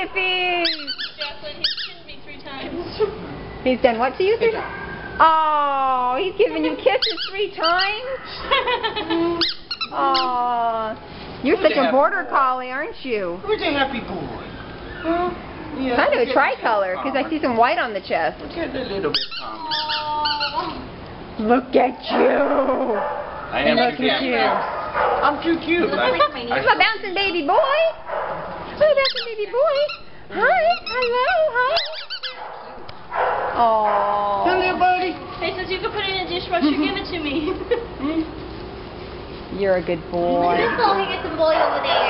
Jacqueline, he's kissed me three times. He's done what to you? Three? job. Oh, he's giving you kisses three times? Oh, you're Who's such a border boy? collie, aren't you? Who's a happy boy? Huh? Yeah, Kind of a tricolor, because I see some white on the chest. Look at the little bit Thomas. Look at you. I am Look too cute. I'm too cute. I, Here's my bouncing baby boy. Oh, bouncing baby boy. Hi. Hello. Hi. Oh. Come here, buddy. Hey, since you can put it in a dishwasher, give it to me. you're a good boy. Just go and get some boy over there.